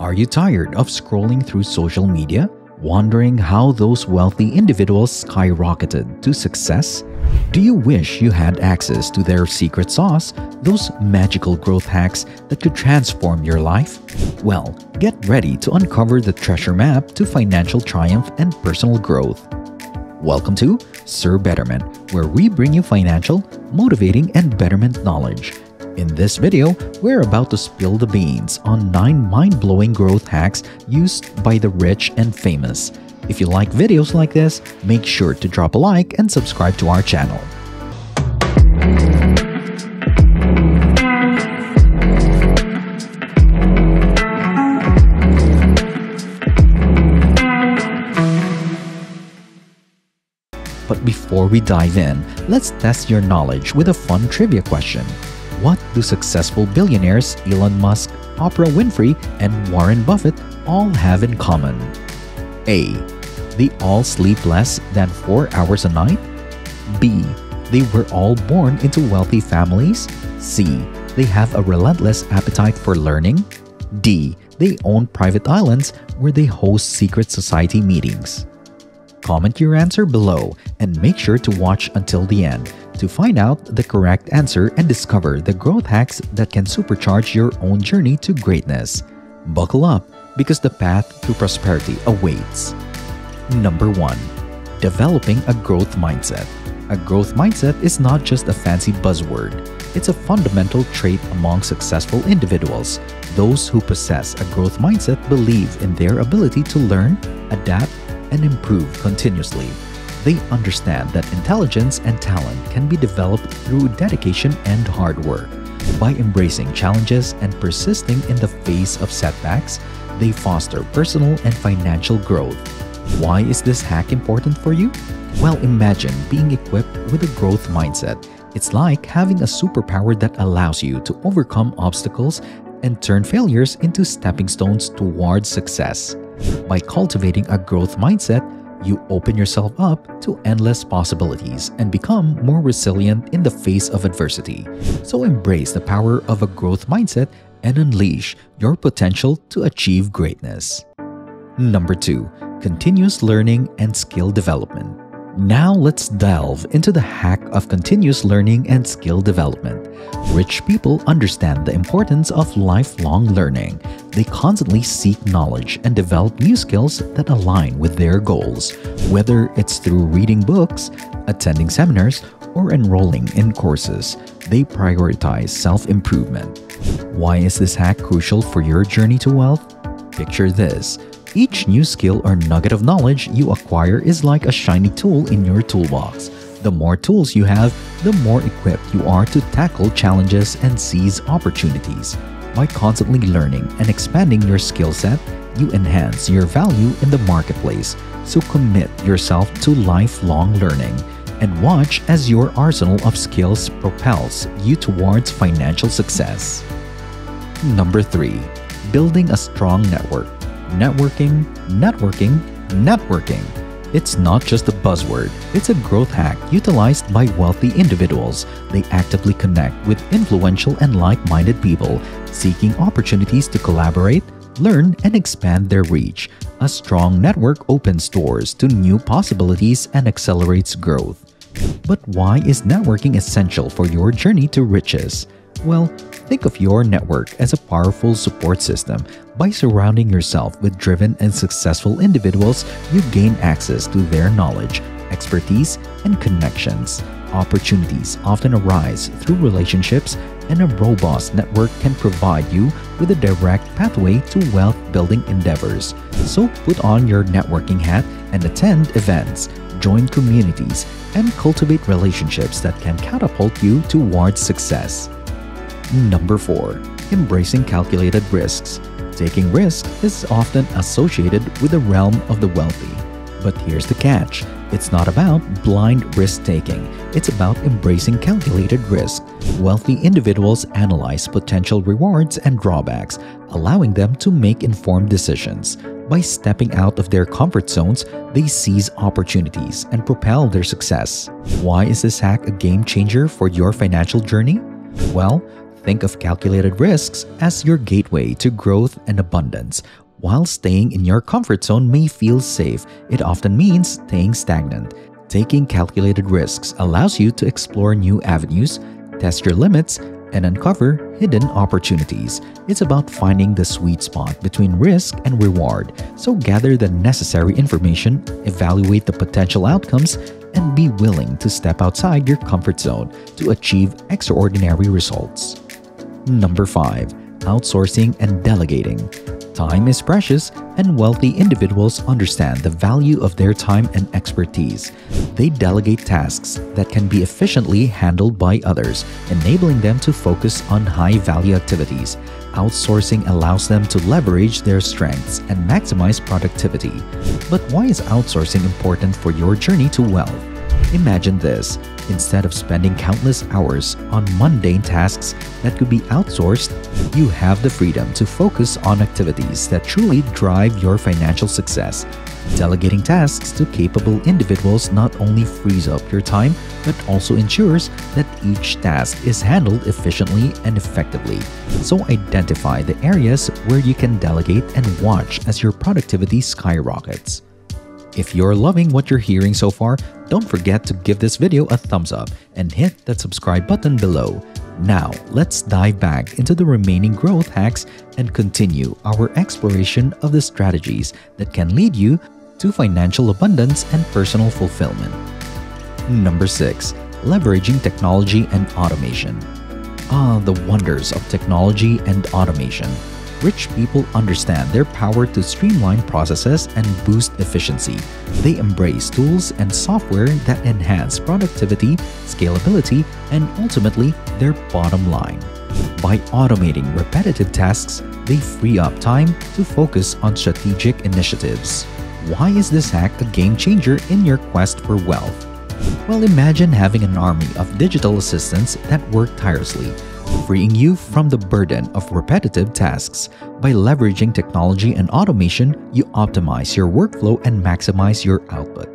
Are you tired of scrolling through social media, wondering how those wealthy individuals skyrocketed to success? Do you wish you had access to their secret sauce, those magical growth hacks that could transform your life? Well, get ready to uncover the treasure map to financial triumph and personal growth. Welcome to Sir Betterment, where we bring you financial, motivating, and betterment knowledge in this video, we're about to spill the beans on 9 mind-blowing growth hacks used by the rich and famous. If you like videos like this, make sure to drop a like and subscribe to our channel. But before we dive in, let's test your knowledge with a fun trivia question. What do successful billionaires Elon Musk, Oprah Winfrey, and Warren Buffett all have in common? A. They all sleep less than 4 hours a night? B. They were all born into wealthy families? C. They have a relentless appetite for learning? D. They own private islands where they host secret society meetings. Comment your answer below and make sure to watch until the end to find out the correct answer and discover the growth hacks that can supercharge your own journey to greatness. Buckle up because the path to prosperity awaits. Number 1. Developing a growth mindset. A growth mindset is not just a fancy buzzword. It's a fundamental trait among successful individuals. Those who possess a growth mindset believe in their ability to learn, adapt, and improve continuously. They understand that intelligence and talent can be developed through dedication and hard work. By embracing challenges and persisting in the face of setbacks, they foster personal and financial growth. Why is this hack important for you? Well, imagine being equipped with a growth mindset. It's like having a superpower that allows you to overcome obstacles and turn failures into stepping stones towards success. By cultivating a growth mindset, you open yourself up to endless possibilities and become more resilient in the face of adversity. So embrace the power of a growth mindset and unleash your potential to achieve greatness. Number 2. Continuous learning and skill development. Now let's delve into the hack of continuous learning and skill development. Rich people understand the importance of lifelong learning. They constantly seek knowledge and develop new skills that align with their goals, whether it's through reading books, attending seminars, or enrolling in courses. They prioritize self-improvement. Why is this hack crucial for your journey to wealth? Picture this. Each new skill or nugget of knowledge you acquire is like a shiny tool in your toolbox. The more tools you have, the more equipped you are to tackle challenges and seize opportunities. By constantly learning and expanding your skill set, you enhance your value in the marketplace. So commit yourself to lifelong learning and watch as your arsenal of skills propels you towards financial success. Number 3. Building a strong network networking, networking, networking. It's not just a buzzword, it's a growth hack utilized by wealthy individuals. They actively connect with influential and like minded people, seeking opportunities to collaborate, learn, and expand their reach. A strong network opens doors to new possibilities and accelerates growth. But why is networking essential for your journey to riches? Well, think of your network as a powerful support system. By surrounding yourself with driven and successful individuals, you gain access to their knowledge, expertise, and connections. Opportunities often arise through relationships, and a robust network can provide you with a direct pathway to wealth building endeavors. So put on your networking hat and attend events, join communities, and cultivate relationships that can catapult you towards success. Number 4. Embracing calculated risks. Taking risks is often associated with the realm of the wealthy. But here's the catch. It's not about blind risk taking. It's about embracing calculated risk. Wealthy individuals analyze potential rewards and drawbacks, allowing them to make informed decisions. By stepping out of their comfort zones, they seize opportunities and propel their success. Why is this hack a game changer for your financial journey? Well, Think of calculated risks as your gateway to growth and abundance. While staying in your comfort zone may feel safe, it often means staying stagnant. Taking calculated risks allows you to explore new avenues, test your limits, and uncover hidden opportunities. It's about finding the sweet spot between risk and reward. So gather the necessary information, evaluate the potential outcomes, and be willing to step outside your comfort zone to achieve extraordinary results. Number 5. Outsourcing and delegating. Time is precious, and wealthy individuals understand the value of their time and expertise. They delegate tasks that can be efficiently handled by others, enabling them to focus on high value activities. Outsourcing allows them to leverage their strengths and maximize productivity. But why is outsourcing important for your journey to wealth? Imagine this instead of spending countless hours on mundane tasks that could be outsourced, you have the freedom to focus on activities that truly drive your financial success. Delegating tasks to capable individuals not only frees up your time, but also ensures that each task is handled efficiently and effectively. So identify the areas where you can delegate and watch as your productivity skyrockets. If you're loving what you're hearing so far, don't forget to give this video a thumbs up and hit that subscribe button below. Now, let's dive back into the remaining growth hacks and continue our exploration of the strategies that can lead you to financial abundance and personal fulfillment. Number 6. Leveraging technology and automation. Ah, the wonders of technology and automation rich people understand their power to streamline processes and boost efficiency. They embrace tools and software that enhance productivity, scalability, and ultimately their bottom line. By automating repetitive tasks, they free up time to focus on strategic initiatives. Why is this hack a game changer in your quest for wealth? Well, imagine having an army of digital assistants that work tirelessly freeing you from the burden of repetitive tasks. By leveraging technology and automation, you optimize your workflow and maximize your output.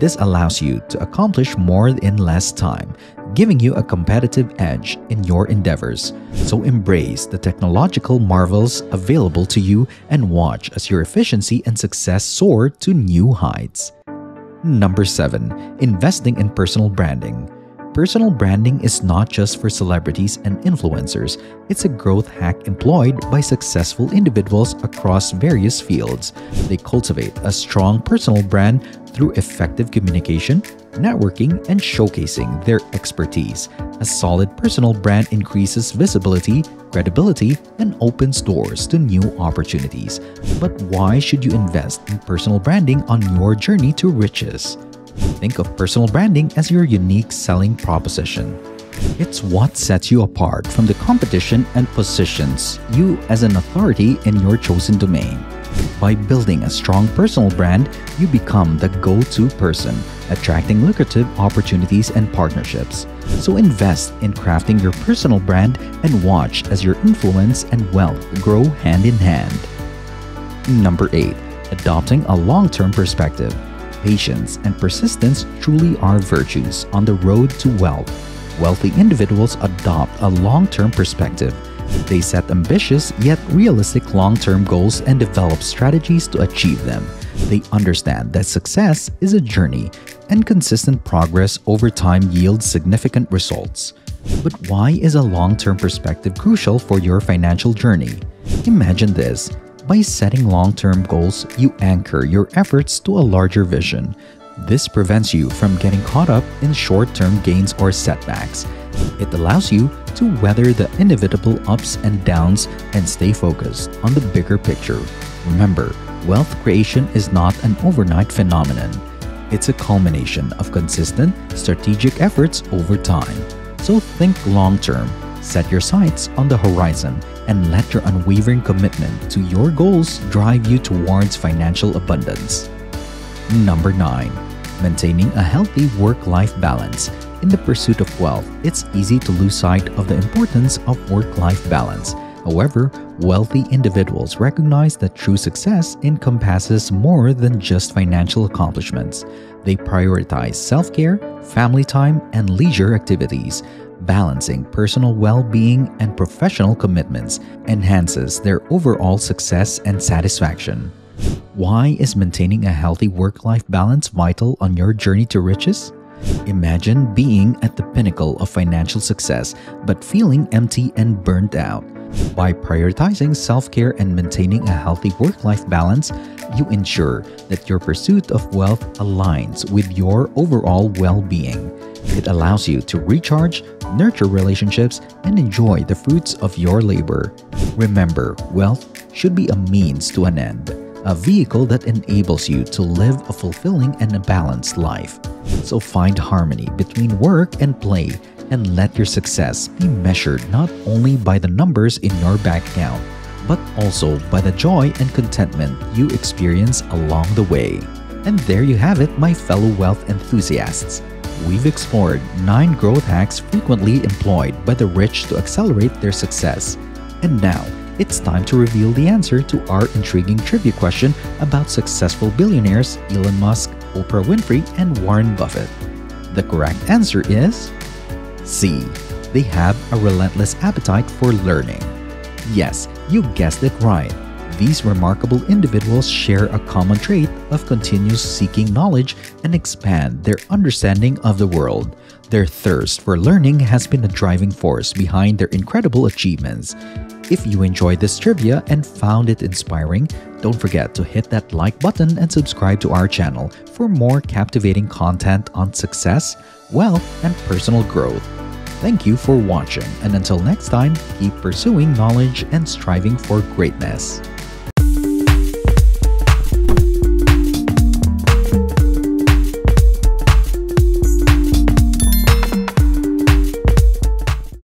This allows you to accomplish more in less time, giving you a competitive edge in your endeavors. So embrace the technological marvels available to you and watch as your efficiency and success soar to new heights. Number 7. Investing in personal branding. Personal branding is not just for celebrities and influencers, it's a growth hack employed by successful individuals across various fields. They cultivate a strong personal brand through effective communication, networking, and showcasing their expertise. A solid personal brand increases visibility, credibility, and opens doors to new opportunities. But why should you invest in personal branding on your journey to riches? Think of personal branding as your unique selling proposition. It's what sets you apart from the competition and positions you as an authority in your chosen domain. By building a strong personal brand, you become the go to person, attracting lucrative opportunities and partnerships. So invest in crafting your personal brand and watch as your influence and wealth grow hand in hand. Number 8. Adopting a long term perspective patience, and persistence truly are virtues on the road to wealth. Wealthy individuals adopt a long term perspective. They set ambitious yet realistic long term goals and develop strategies to achieve them. They understand that success is a journey, and consistent progress over time yields significant results. But why is a long term perspective crucial for your financial journey? Imagine this by setting long term goals, you anchor your efforts to a larger vision. This prevents you from getting caught up in short term gains or setbacks. It allows you to weather the inevitable ups and downs and stay focused on the bigger picture. Remember, wealth creation is not an overnight phenomenon. It's a culmination of consistent, strategic efforts over time. So think long term, set your sights on the horizon, and let your unwavering commitment to your goals drive you towards financial abundance. Number 9. Maintaining a healthy work life balance. In the pursuit of wealth, it's easy to lose sight of the importance of work life balance. However, wealthy individuals recognize that true success encompasses more than just financial accomplishments. They prioritize self care, family time, and leisure activities balancing personal well being and professional commitments enhances their overall success and satisfaction. Why is maintaining a healthy work life balance vital on your journey to riches? Imagine being at the pinnacle of financial success but feeling empty and burnt out. By prioritizing self care and maintaining a healthy work life balance, you ensure that your pursuit of wealth aligns with your overall well being. It allows you to recharge, nurture relationships, and enjoy the fruits of your labor. Remember, wealth should be a means to an end, a vehicle that enables you to live a fulfilling and a balanced life. So find harmony between work and play and let your success be measured not only by the numbers in your bank account, but also by the joy and contentment you experience along the way. And there you have it, my fellow wealth enthusiasts. We've explored 9 growth hacks frequently employed by the rich to accelerate their success. And now, it's time to reveal the answer to our intriguing trivia question about successful billionaires Elon Musk, Oprah Winfrey, and Warren Buffett. The correct answer is C. They have a relentless appetite for learning. Yes, you guessed it right. These remarkable individuals share a common trait of continuous seeking knowledge and expand their understanding of the world. Their thirst for learning has been a driving force behind their incredible achievements. If you enjoyed this trivia and found it inspiring, don't forget to hit that like button and subscribe to our channel for more captivating content on success, wealth, and personal growth. Thank you for watching, and until next time, keep pursuing knowledge and striving for greatness.